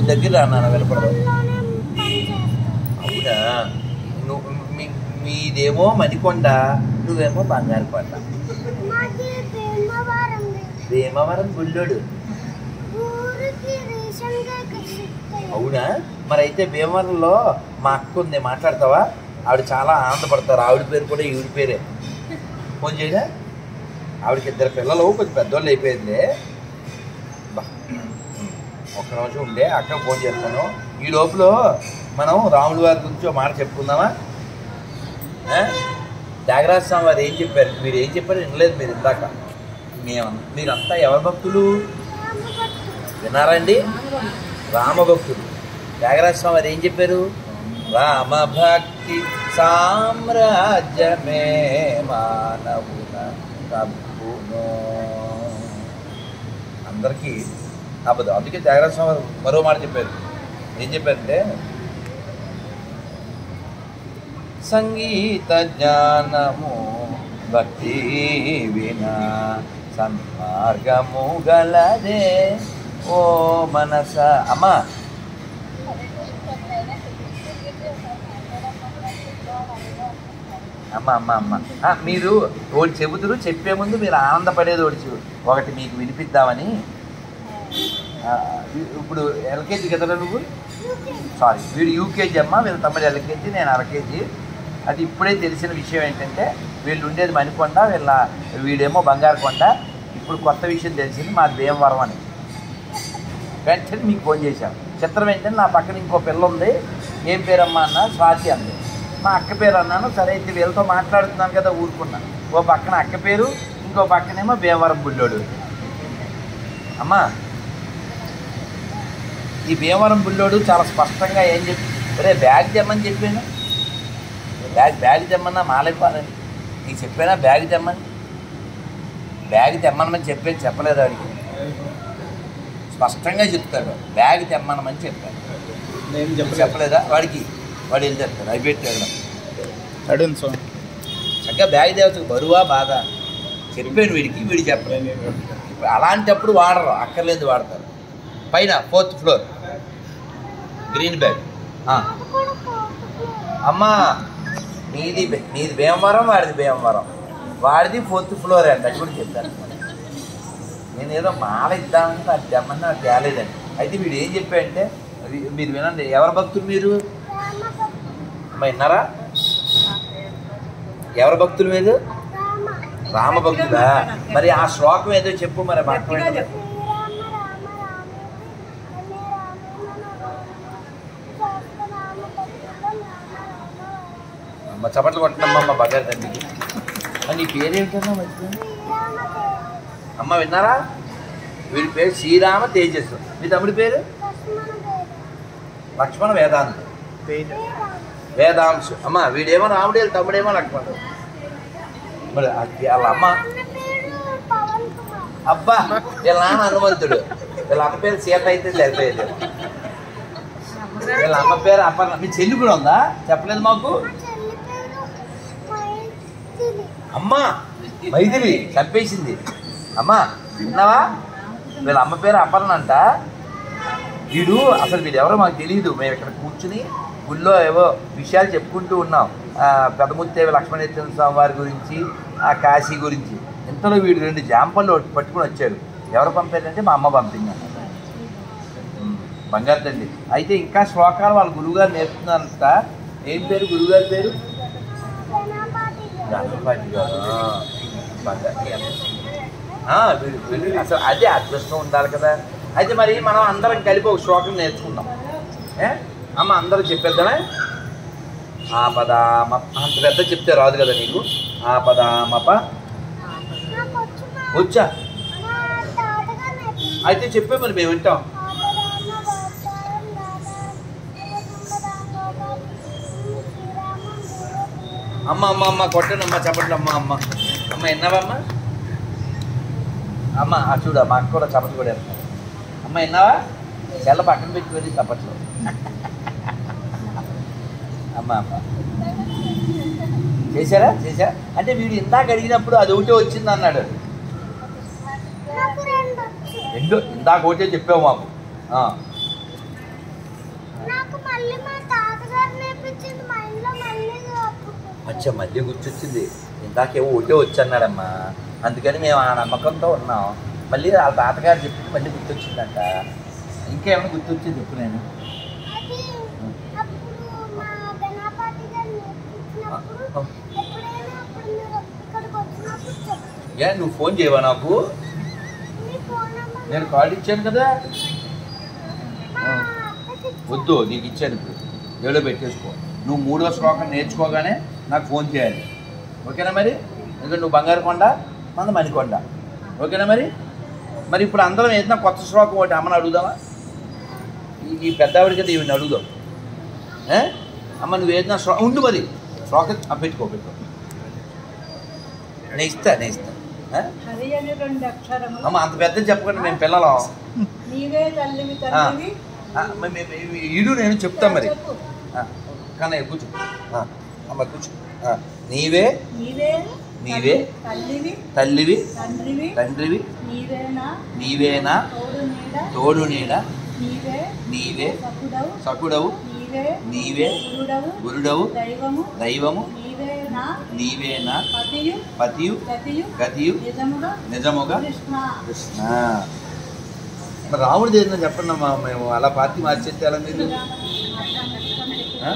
నువ్వు దగ్గర రా నాన్న వినపడదు అవునా? నువ్వు మీ- మీదేమో మణికొండ నువ్వేమో బంగారు కొండ భీమవరం గుళ్ళోడు. అవునా? మరి అయితే భీమవరంలో మా అక్క ఉంది మాట్లాడతావా? ఆవిడ చాలా ఆనందపడతారు. ఆవిడ పేరు కూడా ఈవిడ పేరే. ఫోన్ చేయడా ఆవిడకి ఇద్దరు పిల్లలు కొంచెం పెద్దోళ్ళు అయిపోయింది ఒక రోజు ఉండే అక్క ఫోన్ చేస్తాను. ఈ లోపల మనం రాముడి వారి గురించి ఒక మాట చెప్పుకుందామా? త్యాగరాజ స్వామి వారు ఏం చెప్పారు? మీరు ఏం చెప్పారు వినలేదు మీరు ఇందాక. మేము మీరంతా ఎవరి భక్తులు? విన్నారండి? రామభక్తులు. త్యాగరాజ స్వామి వారు ఏం చెప్పారు? రామ భక్తి సామ్రాజ్యమే మానవుల తప్పును. అందరికీ అబద్ధం అందుకే త్యాగరాజ స్వామి మరో మాట చెప్పారు. ఏం చెప్పారంటే సంగీత జ్ఞానము భక్తి వినా సన్మార్గము గలదే. ఓ మనస. అమ్మా. అమ్మ అమ్మ అమ్మ. మీరు ఒకటి చెబుతురు చెప్పే ముందు మీరు ఆనందపడేది ఒకటి ఒకటి మీకు వినిపిద్దామని ఇప్పుడు ఎల్కేజీ కదా నువ్వు? సారీ వీడు యూకేజీ అమ్మ వీళ్ళ తమ్ముడు ఎల్కేజీ నేను అరకేజీ. అది ఇప్పుడే తెలిసిన విషయం ఏంటంటే వీళ్ళు ఉండేది మణికొండ వీళ్ళ వీడేమో బంగారు కొండ ఇప్పుడు కొత్త విషయం తెలిసింది మాది భీమవరం అని. వెంటనే మీకు ఫోన్ చేశాను చిత్రం ఏంటంటే నా పక్కన ఇంకో పిల్ల ఉంది. ఏం పేరమ్మా అన్న? స్వాతి అంది. మా అక్క పేరు అన్నాను. సరే అయితే వీళ్ళతో మాట్లాడుతున్నాను కదా ఊరుకున్నాను ఓ పక్కన అక్క పేరు ఇంకో పక్కనేమో భీమవరం బుల్లోడు అమ్మా ఈ భీమవరం బుల్లోడు చాలా స్పష్టంగా ఏం చెప్పి ఒరే బ్యాగ్ తెమ్మని చెప్పాను. బ్యాగ్ బ్యాగ్ తెమ్మన్నా మాలైపోవాలని నీకు చెప్పానా? బ్యాగ్ తెమ్మని. బ్యాగ్ తెమ్మనమని చెప్పేది చెప్పలేదు వాడికి స్పష్టంగా చెప్తాడు. బ్యాగ్ తెమ్మనమని చెప్పాను నేను చెప్పలేదు. వాడికి? వాడు చెప్తాడు. అవి పెట్టాడు అడుగును స్వామి. చక్కగా బ్యాగ్ దేవతకు బరువా బాధ. చెప్పాను వీడికి వీడు చెప్పలేదు. అలాంటప్పుడు వాడరు. అక్కర్లేదు వాడతారు. పైన ఫోర్త్ ఫ్లోర్. గ్రీన్ బ్యాగ్ అమ్మా నీది నీది భీమవరం వాడిది భీమవరం. వాడిది ఫోర్త్ ఫ్లోర్ అండి అది కూడా చెప్పాను నేను ఏదో మాల ఇద్దామంటే అది తెమ్మన్నా అది తేలేదండి. అయితే వీడు ఏం చెప్పాడంటే మీరు వినండి ఎవరి భక్తులు మీరు? అమ్మ విన్నారా ఎవరి భక్తులు మీరు? రామ భక్తులా? మరి ఆ శ్లోకం ఏదో చెప్పు మరి మాకు శ్రీరామ రామ రామేతి అనే రామేణ రామ భక్తులం రామ రామ అమ్మ చప్పట్లు కొట్టినమ్మా అమ్మ బగారు తండ్రికి నీ పేరేమిటన్నా మర్చిపోయాను అమ్మ విన్నారా? వీడి పేరు శ్రీరామ తేజస్సు. మీ తమ్ముడి పేరు? లక్ష్మణ వేదాంత. వేదాంశు. అమ్మ వీడేమో రాముడే తమ్ముడేమో లక్ష్మణుడు. మరి వాళ్ళ అమ్మ. అబ్బా వీళ్ళ నాన్న హనుమంతుడు. వీళ్ళ అమ్మ పేరు సీత అయితే లేకపోయేది వీళ్ళ అమ్మ పేరు అప్ప మీ చెల్లి కూడా ఉందా? చెప్పలేదు మాకు మా చెల్లి పేరు మైథిలి అమ్మా మైథిలి చంపేసింది. అమ్మా విన్నావా వీళ్ళ అమ్మ పేరు అపర్ణ అంట వీడు అసలు వీడు ఎవరో మాకు తెలియదు మేము ఇక్కడ కూర్చుని గుళ్ళో ఏవో విషయాలు చెప్పుకుంటూ ఉన్నాం. ఆ, పెదముత్తేవి లక్ష్మణేశ్వర స్వామి వారి గురించి ఆ కాశీ గురించి. ఇంతలో వీడు రెండు జాంపళ్ళు పట్టుకుని వచ్చాడు. ఎవరు పంపారంటే మా అమ్మ పంపింది. బంగారు తండ్రి అయితే ఇంకా శ్లోకాలు వాళ్ళ గురువుగారు నేర్పుతున్నారంట. ఏం పేరు? గురువుగారి పేరు? అసలు అదే అదృష్టం ఉండాలి కదా అయితే మరి మనం అందరం కలిపి ఒక శ్లోకం నేర్చుకుందాం ఏ అమ్మ అందరూ చెప్పేద్దామే ఆపదామ అంత పెద్ద చెప్తే రాదు కదా నీకు ఆపదామప వచ్చు. అయితే చెప్పే మరి మేము వింటాం అమ్మ అమ్మ అమ్మ కొట్టండి అమ్మ చపట్లు అమ్మ. అమ్మ అమ్మ విన్నావమ్మా అమ్మ ఆ చూడు మా అక్క కూడా చప్పట్లు కూడా వేస్తాను. అమ్మ విన్నావా చెల్ల పక్కన పెట్టి వెళ్ళి చప్పట్లు. అమ్మ అమ్మ. చేశారా? చేశారా అంటే వీడు ఇందాక అడిగినప్పుడు అది ఒకటే వచ్చింది అన్నాడు. రెండు. ఇందాక ఒకటే చెప్పావు మాకు. ఆ. నాకు మళ్ళీ మా తాతగారు నేర్పించింది అచ్చా మళ్ళీ గుర్తొచ్చింది. ఇందాకేమో ఒకటే వచ్చన్నాడమ్మా అందుకని మేము ఆ నమ్మకంతో ఉన్నాం. మళ్ళీ వాళ్ళ తాతగారు చెప్పింది మళ్ళీ గుర్తొచ్చిందంట. ఇంకేమైనా గుర్తొచ్చింది చెప్పు నేను ఏ నువ్వు ఫోన్ చేయవా నాకు? నేను కార్డు ఇచ్చాను కదా. వద్దు నీకు ఇచ్చాను ఇప్పుడు. ఏడో పెట్టేసుకో. నువ్వు మూడో శ్లోకం నేర్చుకోగానే నాకు ఫోన్ చేయాలి. ఓకేనా మరి? ఎందుకంటే నువ్వు బంగారు కొండ మంద మణికొండ ఓకేనా మరి? మరి ఇప్పుడు అందరం ఏదైనా కొత్త శ్లోకం ఒకటి అమ్మని అడుగుదామా? ఈ- పెద్దవాడి కదా ఇవి అడుగుదాం? అమ్మ నువ్వు ఏదైనా శ్లో ఉండు మరి. శ్లోకం పెట్టుకో పెట్టుకో. నేను ఇస్తా నేను ఇస్తా. అమ్మ అంత పెద్ద చెప్పకుండా మేము పిల్లలం. ఇడు నేను చెప్తాం మరి. కన్నయ్య కూర్చో. అమ్మ కూర్చో. నీవే? నీవే? తల్లివి? తండ్రివి? నీవేనా? తోడు నీడ? నీవే? సకుడవు? నీవే? గురుడవు? దైవము? నీవేనా? పతియు? గతియు? నిజముగా? కృష్ణ? రాముడిది ఏందో చెప్పండి అమ్మా మేము అలా పార్టీ మార్చేస్తే మీరు? ఆ?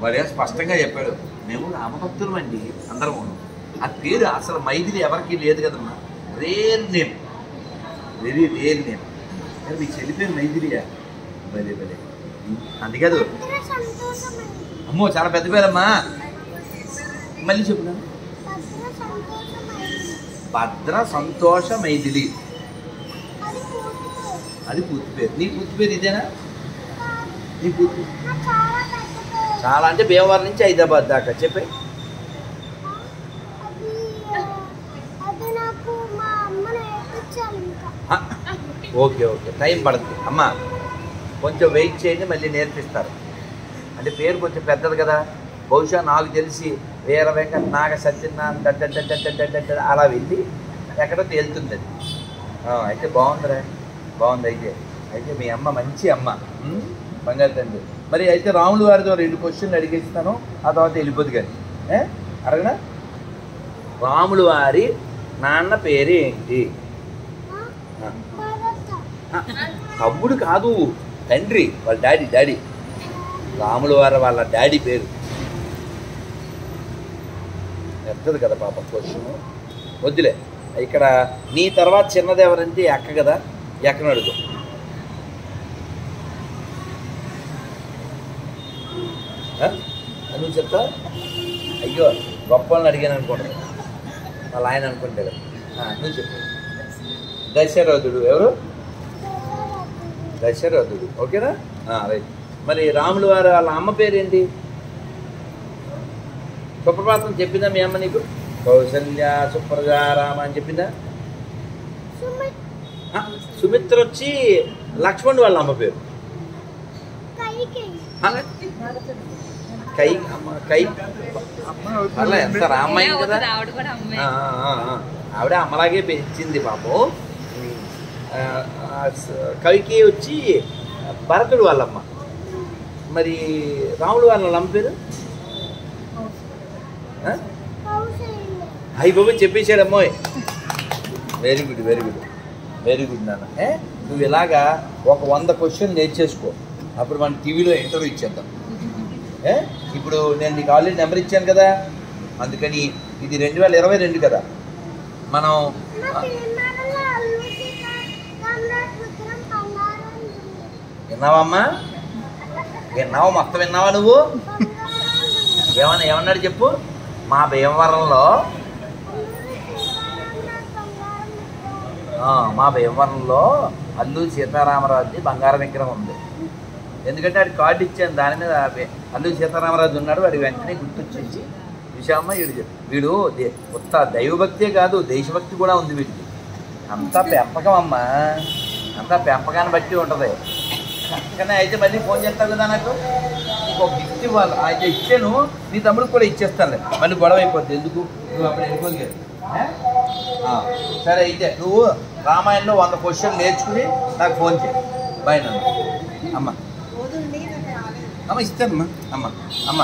వాడే స్పష్టంగా చెప్పాడు. మేము రామభక్తులం అండి అందరం ఆ పేరు అసలు మైథిలి ఎవరికి లేదు కదమ్మా. Rare name. Very rare name. మరి మీ చెల్లి పేరు మైథిలియా? భలే భలే. అందుకదు అమ్మో చాలా పెద్ద పేరమ్మా. మళ్ళీ చెప్పు. భద్ర సంతోష మైథిలి. అది పూర్తి పేరు. నీ పూర్తి పేరు ఇదేనా? నీ పూర్తి చాలా అంటే భీమవరం నుంచి హైదరాబాద్ దాకా. చెప్పి. Okay okay. టైం పడుతుంది. అమ్మ కొంచెం వెయిట్ చేయండి మళ్ళీ నేర్పిస్తారు. అంటే పేరు కొంచెం పెద్దది కదా. బహుశా నాకు తెలిసి వీర వెంకట నాగ సత్యనారాయణ అలా వెళ్ళి ఎక్కడో తేలుతుంది అది. అయితే బాగుందిరా. బాగుంది అయితే. అయితే మీ అమ్మ మంచి అమ్మ. బంగారు తండ్రి. మరి అయితే రాములు వారితో రెండు క్వశ్చన్లు అడిగేస్తాను ఆ తర్వాత వెళ్ళిపోద్ది కానీ. అడగనా రాములు వారి నాన్న పేరు ఏంటి తమ్ముడు కాదు తండ్రి వాళ్ళ డాడీ డాడీ. రాముల వారి వాళ్ళ డాడీ పేరు. పెద్దది కదా పాప క్వశ్చన్. వద్దులే. ఇక్కడ నీ తర్వాత చిన్నది ఎవరంటే అక్క కదా? ఈ అడుగు ఆ? చెప్తా? అయ్యో గొప్ప వాళ్ళని అడిగాను అనుకోండి. వాళ్ళ ఆయన అనుకుంటే కదా. ఆ, నువ్వు చెప్పు. దశరథుడు ఎవరు? దశరథుడు. ఓకేనా? రైట్. మరి రాములు వారు వాళ్ళ అమ్మ పేరేంటి? సుప్రభాతం చెప్పిందా మీ అమ్మ నీకు? కౌసల్య సుప్రజ రామ అని చెప్పిందా? సుమిత్ర వచ్చి లక్ష్మణ్ వాళ్ళ అమ్మ పేరు. కై కై ఎంత రామాయణ కదా. ఆవిడ అమ్మాయి అమ్మలాగే పెంచింది స- కవికి వచ్చి భరతుడు వాళ్ళమ్మ. మరి రాముడు వాళ్ళ అమ్మ పేరు? అయ్యి బాబు చెప్పేశాడమ్మో very good very good very good నాన్న. ఏ? నువ్వు ఇలాగా ఒక వంద క్వశ్చన్ నేర్చేసుకో. అప్పుడు మన టీవీలో ఇంటర్వ్యూ ఇచ్చేద్దాం ఇప్పుడు నేను నీకు ఆల్రెడీ నెంబర్ ఇచ్చాను కదా. అందుకని ఇది రెండు వేల ఇరవై రెండు కదా. మనం అల్లు సీతారామరాజు. విన్నావమ్మా? విన్నావా? మొత్తం విన్నావా నువ్వు. ఏమన్నా ఏమన్నాడు చెప్పు? మా భీమవరంలో సీతారామరాజు మా భీమవరంలో అల్లూరి సీతారామరాజుది బంగారం విగ్రహం ఉంది. ఎందుకంటే ఆడి కార్డు ఇచ్చాను దాని మీద అల్లు సీతారామరాజు ఉన్నాడు వాడి వెంటనే గుర్తొచ్చేసి విషయమ్మ వీడు వీడు దే- దైవభక్తే కాదు దేశభక్తి కూడా ఉంది వీడికి. అంతా పెంపకం అమ్మా. అంతా పెంపకాన్ని బట్టి ఉంటుంది. కానీ అయితే మళ్ళీ ఫోన్ చేస్తావు కదా నాకు? నీకు ఒక గిఫ్ట్ ఇవ్వాలి. అయితే ఇచ్చాను నీ తమ్ముడికి కూడా ఇచ్చేస్తానులే. మళ్ళీ గొడవ అయిపోద్ది. ఎందుకు? నువ్వు అప్పుడు వెళ్ళిపోలేదు సరే అయితే నువ్వు రామాయణంలో వంద క్వశ్చన్ నేర్చుకుని నాకు ఫోన్ చేయి. బాయ్ అమ్మ. పోతుంది నాకు అమ్మ ఇస్తానమ్మా అమ్మ అమ్మ